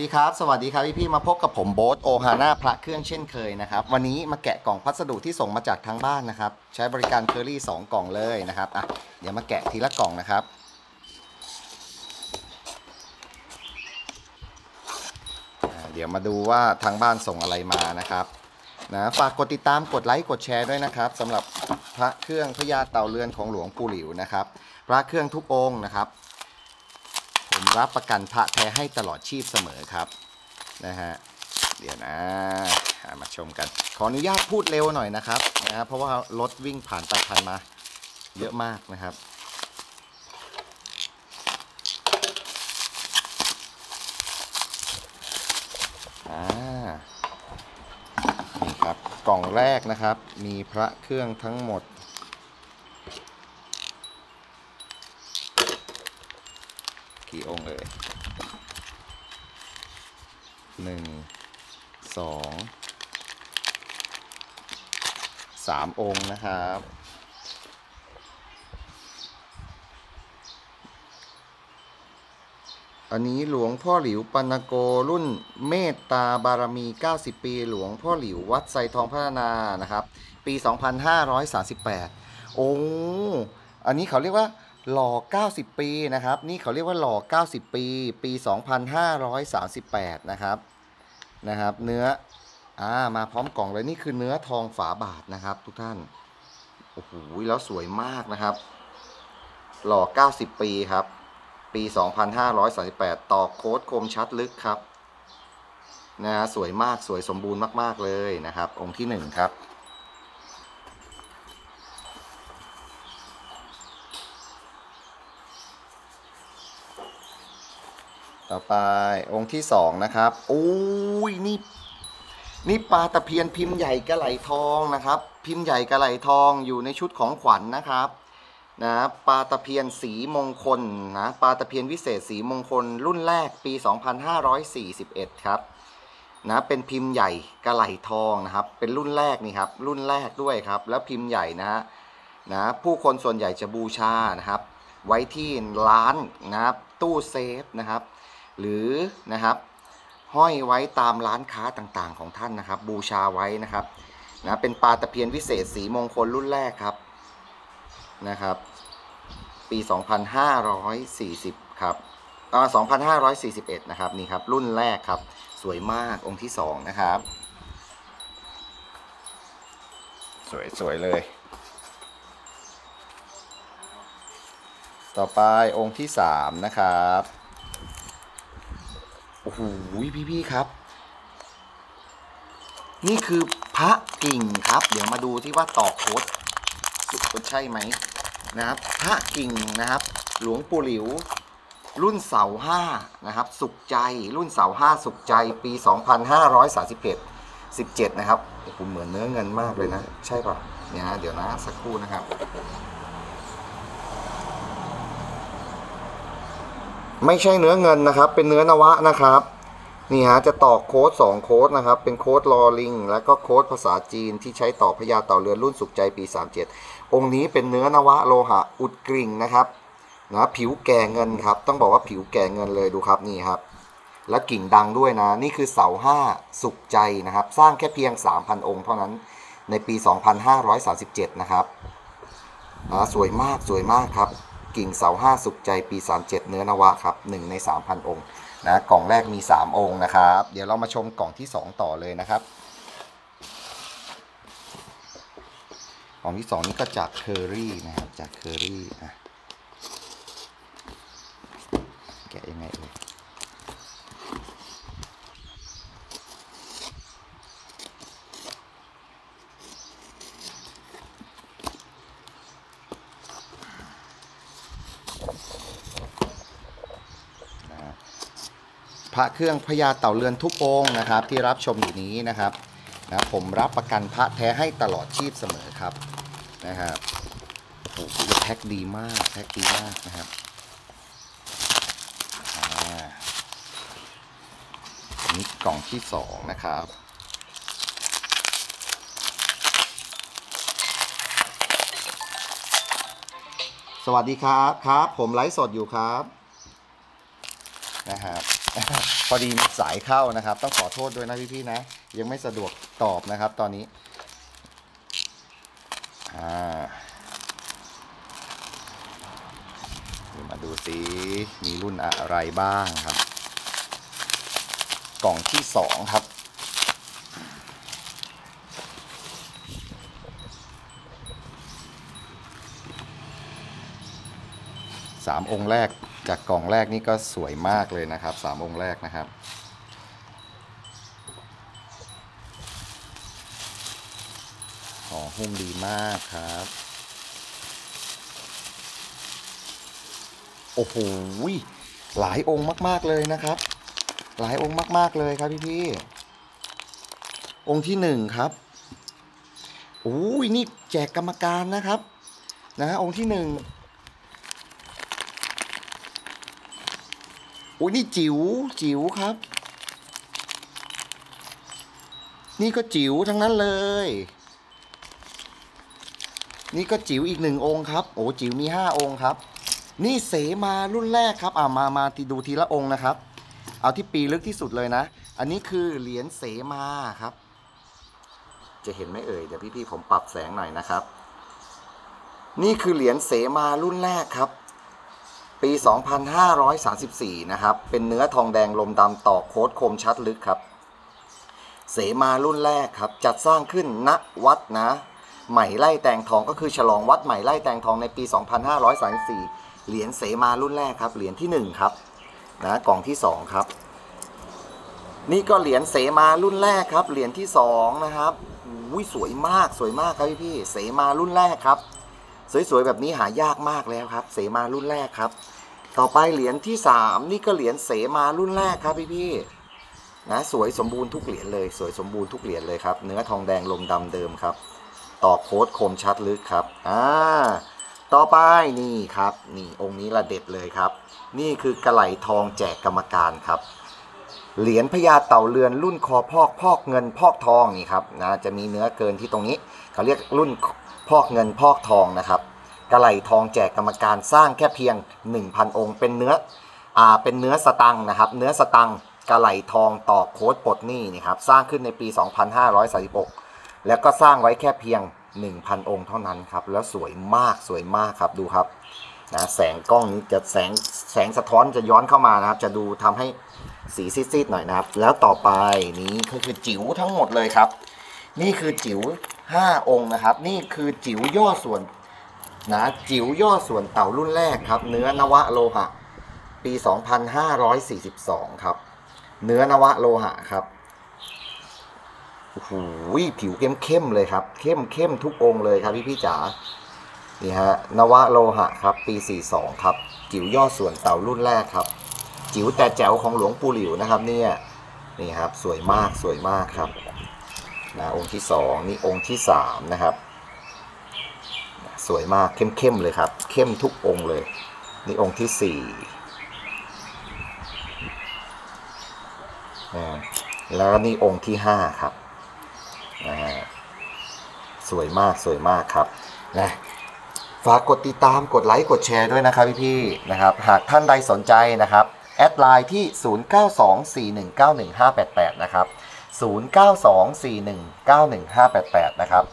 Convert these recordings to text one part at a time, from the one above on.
สวัสดีครับ สวัสดีครับพี่ๆมาพบกับผมโบ๊ทโอฮาน่าพระเครื่องเช่นเคยนะครับ วันนี้มาแกะกล่องพัสดุที่ส่งมาจากทางบ้านนะครับ ใช้บริการเคอรี่2กล่องเลยนะครับอะเดี๋ยวมาแกะทีละกล่องนะครับ เดี๋ยวมาดูว่าทางบ้านส่งอะไรมานะครับนะฝากกดติดตามกดไลค์กดแชร์ด้วยนะครับสำหรับพระเครื่องพญาเต่าเรือนของหลวงปู่หลิวนะครับ พระเครื่องทุกองค์นะครับ ผมรับประกันพระแท้ให้ตลอดชีพเสมอครับนะฮะเดี๋ยวนะามาชมกัน ขออนุญาตพูดเร็วหน่อยนะครับนะฮะเพราะว่ารถวิ่งผ่านไปผ่านมาเยอะมากนะครับอ่านี่ครับกล่องแรกนะครับ มีพระเครื่องทั้งหมด กี่องค์เอ่ยหนึ่งสองสามองค์นะครับอันนี้หลวงพ่อหลิวปนโกรุ่นเมตตาบารมี 90 ปี หลวงพ่อหลิววัดไซทองพัฒนานะครับ ปี 2538 โอ้ อันนี้เขาเรียกว่า หล่อ 90 ปีนะครับ นี่เขาเรียกว่าหล่อ 90 ปี ปี 2538 นะครับ นะครับ เนื้อ อ่า มาพร้อมกล่องเลย นี่คือเนื้อทองฝาบาทนะครับ ทุกท่าน โอ้โห แล้วสวยมากนะครับ หล่อ 90 ปีครับ ปี 2538 ต่อโค้ดคมชัดลึกครับ นะฮะสวยมาก สวยสมบูรณ์มาก ๆ เลยนะครับ องค์ที่หนึ่งครับ ต่อไปองค์ที่สองนะครับโอ้ยนี่นี่ปลาตะเพียนพิมพ์ใหญ่กระไหลทองนะครับ พิมพ์ใหญ่กระไหลทองอยู่ในชุดของขวัญนนะครับนะปลาตะเพียนสีมงคลนะปลาตะเพียนวิเศษสีมงคล รุ่นแรกปี 2541 ครับนะเป็นพิมพ์ใหญ่กระไหลทองนะครับ เป็นรุ่นแรกนี่ครับรุ่นแรกด้วยครับ แล้วพิมพ์ใหญ่นะฮะนะผู้คนส่วนใหญ่จะบูชานะครับ ไว้ที่ร้านนะครับตู้เซฟนะครับ หรือนะครับ ห้อยไว้ตามร้านค้าต่างๆ ของท่านนะครับ บูชาไว้นะครับนะเป็นปลาตะเพียนวิเศษสีมงคลรุ่นแรกครับนะครับ ปี 2540 ครับอ่า2541 นะครับนี่ครับรุ่นแรกครับ สวยมากองค์ที่ 2 นะครับ สวยสวยเลยต่อไปองค์ที่ 3 นะครับ อ้โหพี่พี่ครับ นี่คือพระกิ่งครับ เดี๋ยวมาดูที่ว่าต่อโค้ดสุดใช่ไหมนะครับ พระกิ่งนะครับ หลวงปู่หลิว รุ่นเสาห้านะครับ สุขใจรุ่นเสาห้าสุขใจปี 2531 17 นะครับโอ้โหเหมือนเนื้อเงินมากเลยนะ ใช่ป่ะเนี่ยนะเดี๋ยวนะสักครู่นะครับ ไม่ใช่เนื้อเงินนะครับ เป็นเนื้อนวะนะครับนี่ฮะจะต่อโค้ด2โค้ดนะครับ เป็นโค้ดลอลิง แล้วก็โค้ดภาษาจีนที่ใช้ต่อพญาเต่าเรือนรุ่นสุขใจปี 37 องค์นี้เป็นเนื้อนวะโลหะอุดกริ่งนะครับนะผิวแก่เงินครับ ต้องบอกว่าผิวแก่เงินเลยดูครับนี่ครับ และกิ่งดังด้วยนะ นี่คือเสาห้าสุขใจนะครับ สร้างแค่เพียง 3,000 องค์เท่านั้นในปี 2537 นะครับนะสวยมากสวยมากครับ กิ่งเสาห้าสุขใจปี 37 เนื้อนวะครับ1ใน 3,000 องค์นะกล่องแรกมี 3 องค์นะครับ เดี๋ยวเรามาชมกล่องที่ 2 ต่อเลยนะครับ กล่องที่ 2 นี้ก็จากเคอรี่นะครับจากเคอรี่นะแกะยังไงเอ่ยพ ระเครื่องพญาเต่าเรือนทุกองค์นะครับ ที่รับชมอยู่นี้นะครับนะผมรับประกันพระแท้ให้ตลอดชีพเสมอครับนะครับโอ้โหแพ็คดีมากแพ็คดีมากนะครับอ่าอันนี่กล่องที่สองนะครับสวัสดีครับครับ ผมไลฟ์สดอยู่ครับนะครับ พอดีสายเข้านะครับ ต้องขอโทษด้วยนะพี่ๆนะ ยังไม่สะดวกตอบนะครับตอนนี้ามาดูสิมีรุ่นอะไรบ้างครับ กล่องที่สองครับ สามองค์แรกจากกล่องแรกนี่ก็สวยมากเลยนะครับสามองค์แรกนะครับ ห่อหุ้มดีมากครับ โอ้โหหลายองค์มาก ๆ เลยนะครับ หลายองค์มาก ๆ เลยครับพี่พี่ๆองค์ที่หนึ่งครับโอ้ยนี่แจกกรรมการนะครับ นะองค์ที่หนึ่ง อุ้ยนี่จิ๋วจิ๋วครับ นี่ก็จิ๋วทั้งนั้นเลย นี่ก็จิ๋วอีกหนึ่งองค์ครับ โอ้จิ๋วมีห้าองค์ครับ นี่เสมารุ่นแรกครับ อ่ามามาทีดูทีละองค์นะครับ เอาที่ปีลึกที่สุดเลยนะ อันนี้คือเหรียญเสมาครับ จะเห็นไหมเอ่ยเดี๋ยวพี่ๆผมปรับแสงหน่อยนะครับ นี่คือเหรียญเสมารุ่นแรกครับ ปี 2534 นะครับ เป็นเนื้อทองแดงลมดำต่อโค้ดคมชัดลึกครับ เสมารุ่นแรกครับ จัดสร้างขึ้นณวัดนะ ใหม่ไล่แตงทองก็คือฉลองวัดใหม่ไล่แตงทองในปี 2534 เหรียญเสมารุ่นแรกครับ เหรียญที่ 1 ครับ นะ กล่องที่ 2 ครับ นี่ก็เหรียญเสมารุ่นแรกครับ เหรียญที่ 2 นะครับอุ้ยสวยมาก สวยมากครับพี่พี่ เสมารุ่นแรกครับ สวยๆแบบนี้หายากมากแล้วครับ เสมารุ่นแรกครับ ต่อไปเหรียญที่ 3 นี่ก็เหรียญเสมารุ่นแรกครับพี่ๆนะสวยสมบูรณ์ทุกเหรียญเลยสวยสมบูรณ์ทุกเหรียญเลยครับ เนื้อทองแดงลมดำเดิมครับ ต่อโค้ดคมชัดลึกครับอ่าต่อไปนี่ครับนี่องค์นี้ละเด็ดเลยครับ นี่คือกระไหลทองแจกกรรมการครับเหรียญพญาเต่าเรือนรุ่นคอพอกพอกเงินพอกทองนี่ครับนะจะมีเนื้อเกินที่ตรงนี้เขาเรียกรุ่น พอกเงินพอกทองนะครับกระไหลทองแจกกรรมการสร้างแค่เพียง 1,000 องค์ เป็นเนื้ออ่าเป็นเนื้อสตังนะครับ เนื้อสตังกระไหลทองต่อโค้ดปลดหนี้นี่ครับสร้างขึ้นในปี 2536 แล้วก็สร้างไว้แค่เพียง 1,000 องค์เท่านั้นครับ แล้วสวยมากสวยมากครับดูครับนะแสงกล้องนี้จะแสงแสงสะท้อนจะย้อนเข้ามานะครับ จะดูทำให้สีซีดๆหน่อยนะครับ แล้วต่อไปนี้ก็คือจิ๋วทั้งหมดเลยครับ นี่คือจิ๋ว 5 องค์นะครับ นี่คือจิ๋วย่อส่วนนะจิ๋วย่อส่วนเต่ารุ่นแรกครับ เนื้อนวะโลหะ ปี 2542 ครับ เนื้อนวะโลหะครับโอ้โหผิวเข้มๆเลยครับ เข้มเข้มทุกองค์เลยครับพี่พี่จ๋านี่ฮะนวะโลหะครับ ปี 42 ครับ จิ๋วย่อส่วนเต่ารุ่นแรกครับ จิ๋วแต่แจ๋วของหลวงปู่หลิวนะครับ เนี่ยนี่ครับ สวยมากสวยมากครับ นะองค์ที่สองนี่องค์ที่สามนะครับ สวยมากเข้มๆเลยครับ เข้มทุกองค์เลย นี่องค์ที่สี่แล้วนี่องค์ที่ห้าครับสวยมากสวยมากครับนะฝากกดติดตามกดไลค์กดแชร์ด้วยนะครับพี่ๆนะครับ หากท่านใดสนใจนะครับ แอดไลน์ที่ 0924191588 นะครับ 0924191588 นะครับ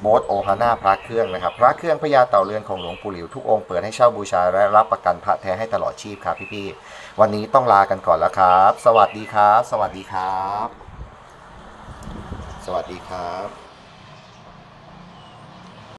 โบสโอฮาน่าพระเครื่องนะครับ พระเครื่องพญาเต่าเรือนของหลวงปู่หลิวทุกองค์เปิดให้เช่าบูชาและรับประกันพระแท้ให้ตลอดชีพครับพี่ๆวันนี้ต้องลากันก่อนแล้วครับ สวัสดีครับ สวัสดีครับ สวัสดีครับ